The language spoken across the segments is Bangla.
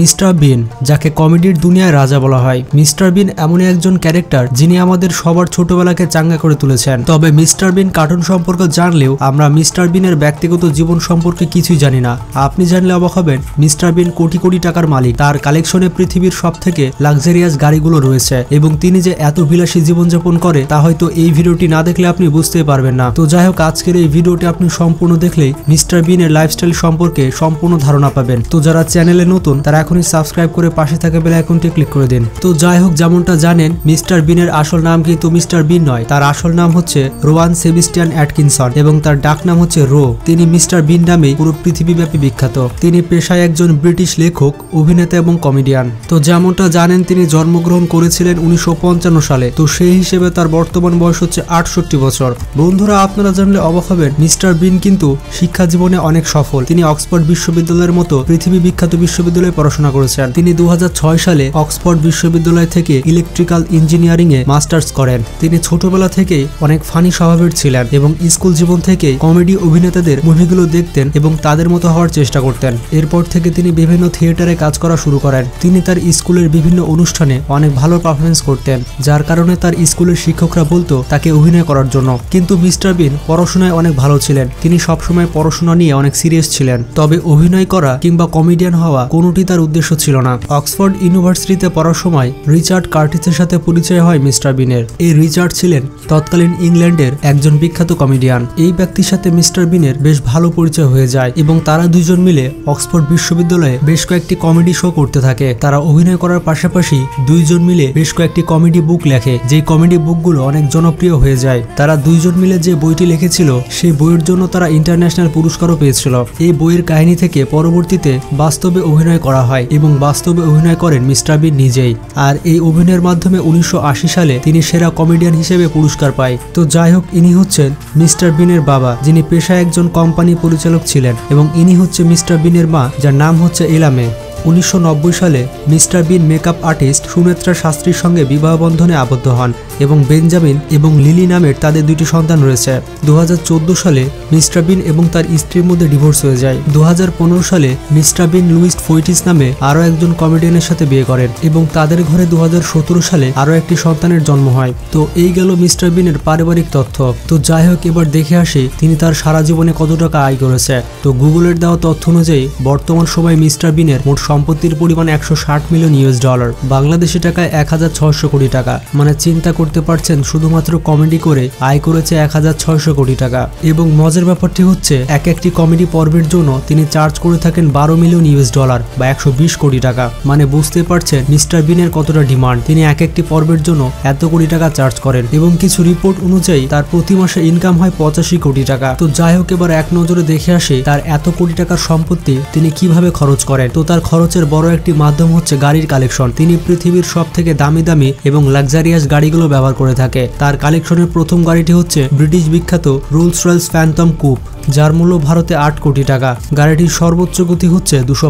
মিস্টার বিন, যাকে কমেডির দুনিয়ায় রাজা বলা হয়। মিস্টার বিন এমনই একজন ক্যারেক্টার যিনি আমাদের সবার ছোটবেলাকে চাঙ্গা করে তুলেছেন। তবে মিস্টার বিন কার্টুন সম্পর্কে জানলেও আমরা মিস্টার বিনের ব্যক্তিগত জীবন সম্পর্কে কিছুই জানি না। আপনি জানলে অবাক হবেন, মিস্টার বিন কোটি কোটি টাকার মালিক। তার কালেকশনে পৃথিবীর সব থেকে লাক্সারিয়াস গাড়িগুলো রয়েছে এবং তিনি যে এত বিলাসী জীবনযাপন করে তা হয়তো এই ভিডিওটি না দেখলে আপনি বুঝতেই পারবেন না। তো যাই হোক, আজকের এই ভিডিওটি আপনি সম্পূর্ণ দেখলেই মিস্টার বিনের লাইফস্টাইল সম্পর্কে সম্পূর্ণ ধারণা পাবেন। তো যারা চ্যানেলে নতুন, তারা এখনই সাবস্ক্রাইব করে পাশে থাকা বেল আইকনটি ক্লিক করে দিন। তো যাই হোক, যেমনটা জানেন, মিস্টার বিনের আসল নাম কিন্তু মিস্টার বিন নয়। তার আসল নাম হচ্ছে রোয়ান সেবিস্টিয়ান অ্যাটকিনসন এবং তার ডাক নাম হচ্ছে রো। তিনি মিস্টার বিন নামে পুরো পৃথিবীব্যাপী বিখ্যাত। তিনি পেশায় একজন ব্রিটিশ লেখক, অভিনেতা এবং কমেডিয়ান। তো যেমনটা জানেন, তিনি জন্মগ্রহণ করেছিলেন উনিশশো পঞ্চান্ন সালে। তো সেই হিসেবে তার বর্তমান বয়স হচ্ছে আটষট্টি বছর। বন্ধুরা, আপনারা জানলে অবাক হবেন, মিস্টার বিন কিন্তু শিক্ষা জীবনে অনেক সফল। তিনি অক্সফোর্ড বিশ্ববিদ্যালয়ের মতো পৃথিবী বিখ্যাত বিশ্ববিদ্যালয়ে পড়াশোনা করেছেন। তিনি দু হাজার ছয় সালে অক্সফোর্ড বিশ্ববিদ্যালয় থেকে ইলেকট্রিক্যাল ইঞ্জিনিয়ারিং এ মাস্টার্স করেন। তিনি ছোটবেলা থেকে অনেক ফানি স্বভাবের ছিলেন এবং স্কুল জীবন থেকে কমেডি অভিনেতাদের মুভিগুলো দেখতেন এবং তাদের মতো হওয়ার চেষ্টা করতেন। এরপর থেকে তিনি বিভিন্ন থিয়েটারে কাজ করা শুরু করেন। তিনি তার স্কুলের বিভিন্ন অনুষ্ঠানে অনেক ভালো পারফরমেন্স করতেন, যার কারণে তার স্কুলের শিক্ষকরা বলতো তাকে অভিনয় করার জন্য। কিন্তু মিস্টার বিন পড়াশোনায় অনেক ভালো ছিলেন। তিনি সবসময় পড়াশোনা নিয়ে অনেক সিরিয়াস ছিলেন। তবে অভিনয় করা কিংবা কমেডিয়ান হওয়া কোনোটি তার উদ্দেশ্য ছিল না। অক্সফোর্ড ইউনিভার্সিটিতে পড়ার সময় রিচার্ড কার্টিসের সাথে পরিচয় হয় মিস্টার বিনের। এই রিচার্ড ছিলেন তৎকালীন ইংল্যান্ডের একজন বিখ্যাত কমেডিয়ান। এই ব্যক্তির সাথে মিস্টার বিনের বেশ ভালো পরিচয় হয়ে যায় এবং তারা দুজন মিলে অক্সফোর্ড বিশ্ববিদ্যালয়ে বেশ কয়েকটি কমেডি শো করতে থাকে। তারা অভিনয় করার পাশাপাশি দুইজন মিলে বেশ কয়েকটি কমেডি বুক লেখে, যেই কমেডি বুকগুলো অনেক জনপ্রিয় হয়ে যায়। তারা দুইজন মিলে যে বইটি লিখেছিল, সেই বইয়ের জন্য তারা ইন্টারন্যাশনাল পুরস্কারও পেয়েছিল। এই বইয়ের কাহিনী থেকে পরবর্তীতে বাস্তবে অভিনয় করা হয়। এবং বাস্তবে অভিনয় করেন মিস্টার বিন নিজেই। আর এই অভিনয়ের মাধ্যমে উনিশশো আশি সালে তিনি সেরা কমেডিয়ান হিসেবে পুরস্কার পায়। তো যাই হোক, ইনি হচ্ছেন মিস্টার বিনের বাবা, যিনি পেশায় একজন কোম্পানি পরিচালক ছিলেন এবং ইনি হচ্ছে মিস্টার বিনের মা, যার নাম হচ্ছে এলামে। উনিশশো নব্বই সালে mister Bean makeup artist Sunetra শাস্ত্রীর সঙ্গে বিবাহ বন্ধনে আবদ্ধ হন। এবং বেঞ্জামিন এবং লিলি নামের তাদের দুইটি সন্তান রয়েছে। দু হাজার চোদ্দ সালে মিস্টার বিন এবং তার স্ত্রীর মধ্যে ডিভোর্স হয়ে যায়। দু হাজার পনেরো সালে মিস্টার বিন লুইস ফোইটিস নামে আরও একজন কমেডিয়ানের সাথে বিয়ে করেন এবং তাদের ঘরে দুহাজার সতেরো সালে আরও একটি সন্তানের জন্ম হয়। তো এই গেল মিস্টার বিনের পারিবারিক তথ্য। তো যাই হোক, এবার দেখে আসি তিনি তার সারা জীবনে কত টাকা আয় করেছে। তো গুগলের দেওয়া তথ্য অনুযায়ী বর্তমান সময় মিস্টার বিনের মোট সম্পত্তির পরিমাণ একশো ষাট মিলিয়ন ইউএস ডলার, বাংলাদেশি টাকায় এক হাজার ছয়শো কোটি টাকা। মানে চিন্তা করতে পারছেন শুধুমাত্র কমেডি করে আয় করেছে এক হাজার ছয়শো কোটি টাকা। এবং মজার ব্যাপারটি হচ্ছে, এক একটি কমেডি পর্বের জন্য তিনি চার্জ করে থাকেন বারো মিলিয়ন ইউএস ডলার বা একশো বিশ কোটি টাকা। মানে বুঝতে পারছেন মিস্টার বিনের কতটা ডিমান্ড। তিনি এক একটি পর্বের জন্য এত কোটি টাকা চার্জ করেন এবং কিছু রিপোর্ট অনুযায়ী তার প্রতি মাসে ইনকাম হয় পঁচাশি কোটি টাকা। তো যাই হোক, এবার এক নজরে দেখে আসে তার এত কোটি টাকার সম্পত্তি তিনি কীভাবে খরচ করেন। তো তার খরচের বড় একটি মাধ্যম হচ্ছে গাড়ির কালেকশন। তিনি পৃথিবীর সব থেকে দামি দামি এবং লাক্সারিয়াস গাড়িগুলো ব্যবহার করে থাকে। তার কালেকশনের প্রথম গাড়িটি হচ্ছে ব্রিটিশ বিখ্যাত রোলস রয়েলস ফ্যান্টম কুপ, যার মূল্য ভারতে আট কোটি টাকা। গাড়িটির সর্বোচ্চ গতি হচ্ছে দুশো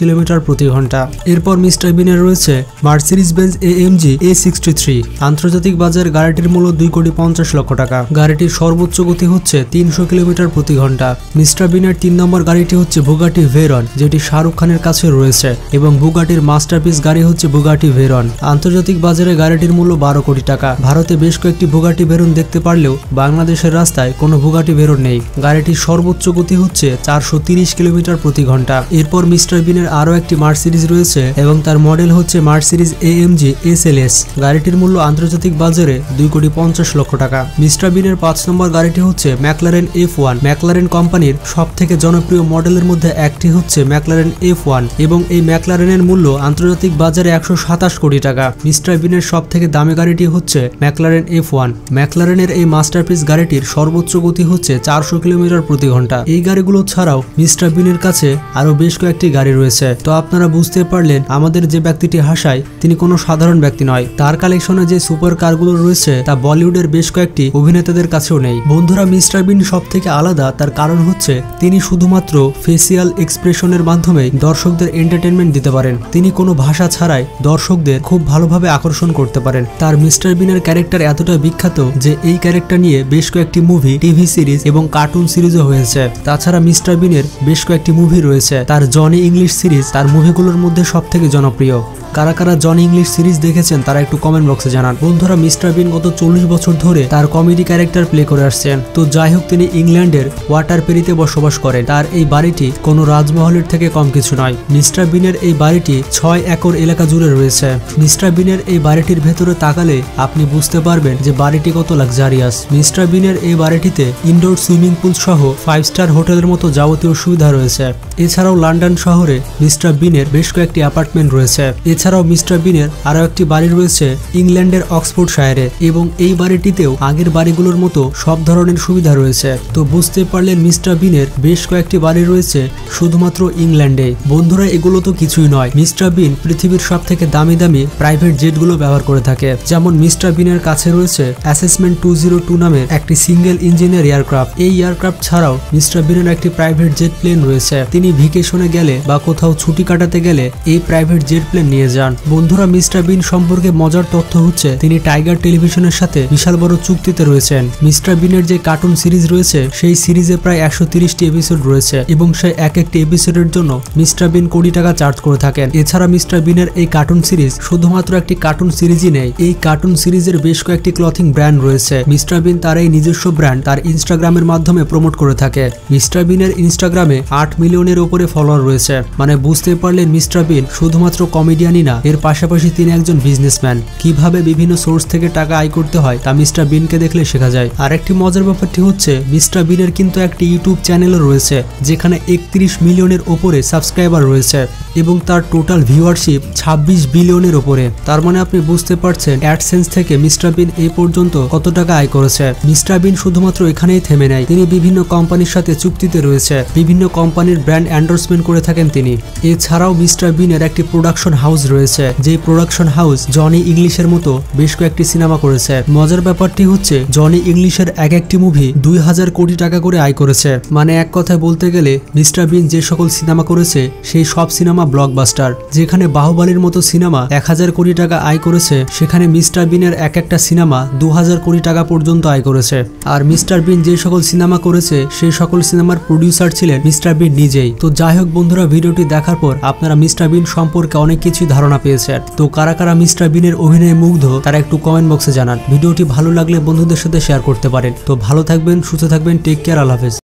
কিলোমিটার প্রতি ঘণ্টা। এরপর মিস্টার বিনের রয়েছে Mercedes Benz A M G A sixty three. আন্তর্জাতিক বাজার গাড়িটির মূল্য দুই কোটি পঞ্চাশ লক্ষ টাকা। গাড়িটির সর্বোচ্চ গতি হচ্ছে তিনশো কিলোমিটার প্রতি ঘণ্টা। মিস্টার বিনের তিন নম্বর গাড়িটি হচ্ছে বুগাটি ভেরন, যেটি শাহরুখ খানের কাছে রয়েছে, এবং বুগাটির মাস্টারপিস গাড়ি হচ্ছে বুগাটি ভেরন। আন্তর্জাতিক বাজারে গাড়িটির মূল্য বারো কোটি টাকা। ভারতে বেশ কয়েকটি বুগাটি ভেরন দেখতে পারলেও বাংলাদেশের রাস্তায় কোনো বুগাটি ভেরন নেই। গাড়িটির সর্বোচ্চ গতি হচ্ছে চারশো কিলোমিটার প্রতি ঘণ্টা। এরপর মিস্টার বিনের আরও একটি মার্সিডিজ রয়েছে এবং তার মডেল হচ্ছে Mercedes A M G S L S গাড়িটির মূল্য আন্তর্জাতিক বাজারে দুই কোটি পঞ্চাশ লক্ষ টাকা। মিস্টার বিনের পাঁচ নম্বর গাড়িটি হচ্ছে ম্যাকলারেন এফ ওয়ান। ম্যাকলারেন কোম্পানির সব থেকে জনপ্রিয় মডেলের মধ্যে একটি হচ্ছে ম্যাকলারেন এফ ওয়ান এবং এই ম্যাকলারেনের মূল্য আন্তর্জাতিক বাজারে একশো সাতাশ কোটি টাকা। মিস্টার বিনের সব থেকে দামি গাড়িটি হচ্ছে ম্যাকলারেন এফ ওয়ান। ম্যাকলারেনের এই মাস্টারপিস গাড়িটির সর্বোচ্চ গতি হচ্ছে চারশো কিলোমিটার প্রতি ঘণ্টা। এই গাড়িগুলো ছাড়াও মিস্টার বিনের কাছে আরও বেশ কয়েকটি গাড়ি রয়েছে। তো আপনারা বুঝতে পারলেন আমাদের যে ব্যক্তিটি হাসায়, তিনি কোনো সাধারণ ব্যক্তি নয়। তার কালেকশনে যে সুপার কারগুলো রয়েছে, তা বলিউডের বেশ কয়েকটি অভিনেতাদের কাছেও নেই। বন্ধুরা, মিস্টার বিন সব থেকে আলাদা, তার কারণ হচ্ছে তিনি শুধুমাত্র ফেসিয়াল এক্সপ্রেশনের মাধ্যমে দর্শকদের এন্টারটেনমেন্ট দিতে পারেন। তিনি কোনো ভাষা ছাড়াই দর্শকদের খুব ভালোভাবে আকর্ষণ করতে পারেন। তার মিস্টার বিনের ক্যারেক্টার এতটা বিখ্যাত যে এই ক্যারেক্টার নিয়ে বেশ কয়েকটি মুভি টিভি সিরিজ এবং কার্টুন সিরিজও হয়েছে। তাছাড়া মিস্টার বিনের বেশ কয়েকটি মুভি রয়েছে। তার জনি ইংলিশ সিরিজ তার মুভিগুলোর মধ্যে সব থেকে জনপ্রিয়। কারা কারা জন ইংলিশ সিরিজ দেখেছেন তারা একটু কমেন্ট বক্সে জানান। বন্ধুরা, মিস্টার বিন গত চল্লিশ বছর ধরে তার কমেডি ক্যারেক্টার প্লে করে আসছেন। তো যাই হোক, তিনি ইংল্যান্ডের ওয়াটার পেরিতে বসবাস করেন। তার এই বাড়িটি কোনো রাজমহলের থেকে কম কিছু নয়। মিস্টার বিনের এই বাড়িটি ছয় একর এলাকা জুড়ে রয়েছে। মিস্টার বিনের এই বাড়িটির ভেতরে তাকালে আপনি বুঝতে পারবেন যে বাড়িটি কত লাক্সারিয়াস মিস্টার বিনের এই বাড়িটিতে ইনডোর সুইমিং পুল সহ ফাইভ স্টার হোটেলের মতো যাবতীয় সুবিধা রয়েছে। এছাড়াও লন্ডন শহরে মিস্টার বিনের বেশ কয়েকটি অ্যাপার্টমেন্ট রয়েছে। এছাড়াও মিস্টার বিনের আরও একটি বাড়ি রয়েছে ইংল্যান্ডের অক্সফোর্ড শায়ারে এবং এই বাড়িটিতেও আগের বাড়িগুলোর মতো সব ধরনের সুবিধা রয়েছে। তো বুঝতে পারলেন মিস্টার বিনের বেশ কয়েকটি বাড়ি রয়েছে শুধুমাত্র ইংল্যান্ডে। বন্ধুরা, এগুলো তো কিছুই নয়। মিস্টার বিন পৃথিবীর সব থেকে দামি দামি প্রাইভেট জেটগুলো ব্যবহার করে থাকে। যেমন মিস্টার বিনের কাছে রয়েছে অ্যাসেসমেন্ট টু জিরো টু নামের একটি সিঙ্গেল ইঞ্জিনের এয়ারক্রাফট। এই এয়ারক্রাফট ছাড়াও মিস্টার বিনের একটি প্রাইভেট জেট প্লেন রয়েছে। তিনি ভিকেশনে গেলে বা কোথাও ছুটি কাটাতে গেলে এই প্রাইভেট জেট প্লেন নিয়ে যান। বন্ধুরা, মিস্টার বিন সম্পর্কে মজার তথ্য হচ্ছে, তিনি টাইগার টেলিভিশনের সাথে বিশাল বড় চুক্তিতে রয়েছেন। মিস্টার বিনের যে কার্টুন সিরিজ রয়েছে, সেই সিরিজে প্রায় একশো তিরিশটি এপিসোড রয়েছে এবং সেই এক একটি এপিসোডের জন্য মিস্টার বিন কোটি টাকা চার্জ করে থাকেন। এছাড়া মিস্টার বিনের এই কার্টুন সিরিজ শুধুমাত্র একটি কার্টুন সিরিজই নেই, এই কার্টুন সিরিজের বেশ কয়েকটি ক্লথিং ব্র্যান্ড রয়েছে। মিস্টার বিন তার এই নিজস্ব ব্র্যান্ড তার ইনস্টাগ্রামের মাধ্যমে প্রমোট করে থাকে। মিস্টার বিনের ইনস্টাগ্রামে আট মিলিয়নের ওপরে ফলোয়ার রয়েছে। মানে বুঝতে পারলেন মিস্টার বিন শুধুমাত্র কমেডিয়ানই না, এর পাশাপাশি তিনি একজন বিজনেসম্যান কীভাবে বিভিন্ন সোর্স থেকে টাকা আয় করতে হয়, তা মিস্টার বিনকে দেখলে শেখা যায়। আর একটি মজার ব্যাপারটি হচ্ছে, মিস্টার বিনের কিন্তু একটি ইউটিউব চ্যানেলও রয়েছে, যেখানে একত্রিশ মিলিয়নের ওপরে সাবস্ক্রাইবার রয়েছে এবং তার টোটাল ভিউয়ারশিপ ছাব্বিশ বিলিয়নের ওপরে তার মানে আপনি বুঝতে পারছেন অ্যাডসেন্স থেকে মিস্টার বিন এই পর্যন্ত কত টাকা আয় করেছে? মিস্টার বিন শুধুমাত্র এখানেই থেমে নেয় তিনি বিভিন্ন কোম্পানির সাথে চুক্তিতে রয়েছে। বিভিন্ন কোম্পানির ব্র্যান্ড অ্যান্ডোর্সমেন্ট করে থাকেন তিনি। এছাড়াও মিস্টার বিনের একটি প্রোডাকশন হাউস রয়েছে। যে প্রোডাকশন হাউস জনি ইংলিশের মতো বেশ কয়েকটি সিনেমা করেছে। মজার ব্যাপারটি হচ্ছে, জনি ইংলিশের এক একটি মুভি দুই হাজার কোটি টাকা করে আয় করেছে। মানে এক কথায় বলতে গেলে, মিস্টার বিন যে সকল সিনেমা করেছে, সেই সব সিনেমা ব্লকবাস্টার যেখানে বাহুবালির মতো সিনেমা এক হাজার কোটি টাকা আয় করেছে, সেখানে মিস্টার বিনের এক একটা সিনেমা দু হাজার কোটি টাকা পর্যন্ত আয় করেছে। আর মিস্টার বিন যে সকল সিনেমা করেছে, সেই সকল সিনেমার প্রডিউসার ছিলেন মিস্টার বিন নিজেই। তো যাই হোক বন্ধুরা, ভিডিওটি দেখার পর আপনারা মিস্টার বিন সম্পর্কে অনেক কিছু ধারণা পেয়েছেন। তো কারা কারা মিস্টার বিনের অভিনয়ে মুগ্ধ, তারা একটু কমেন্ট বক্সে জানান। ভিডিওটি ভালো লাগলে বন্ধুদের সাথে শেয়ার করতে পারেন। তো ভালো থাকবেন, সুস্থ থাকবেন টেক কেয়ার আল্লাহ হাফেজ।